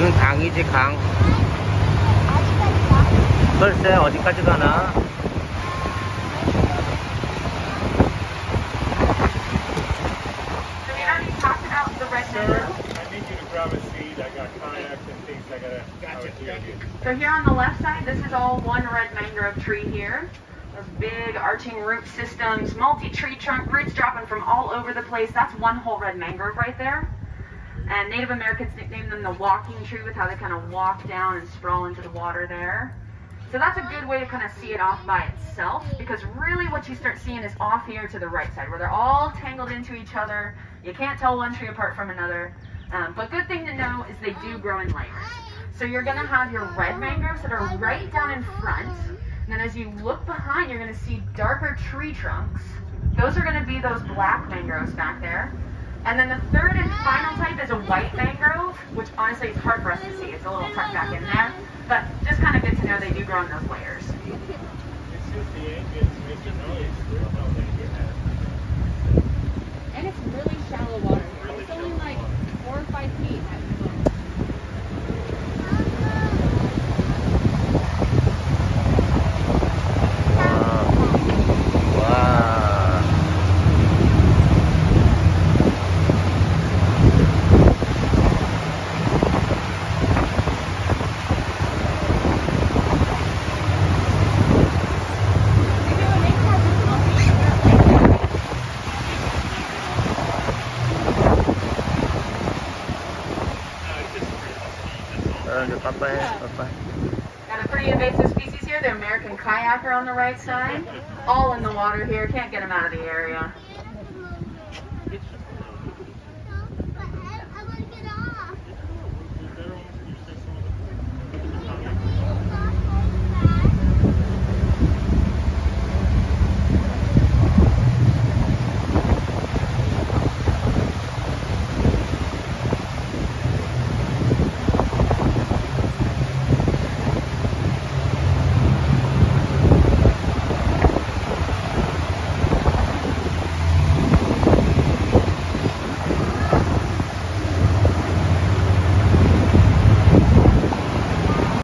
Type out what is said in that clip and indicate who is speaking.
Speaker 1: 어디까지 강? 글쎄 어디까지 가나?
Speaker 2: So we already talked about the red
Speaker 3: Sir,
Speaker 2: mangrove.
Speaker 3: I need you to grab a seat. I got kayaks and things I gotta.
Speaker 4: Gotcha,
Speaker 3: I
Speaker 4: thank you.
Speaker 2: So here on the left side, this is all one red mangrove tree here. Those big arching root systems, multi-tree trunk roots dropping from all over the place. That's one whole red mangrove right there. And Native Americans nicknamed them the walking tree with how they kind of walk down and sprawl into the water there. So that's a good way to kind of see it off by itself because really what you start seeing is off here to the right side where they're all tangled into each other. You can't tell one tree apart from another. Um, but good thing to know is they do grow in layers. So you're going to have your red mangroves that are right down in front. And then as you look behind, you're going to see darker tree trunks. Those are going to be those black mangroves back there. And then the third and final type is a white mangrove, which honestly it's hard for us to see. It's a little tucked back in there. But just kind of good to know they do grow in those layers. Got a pretty invasive species here. The American kayaker on the right side. All in the water here. Can't get them out of the area.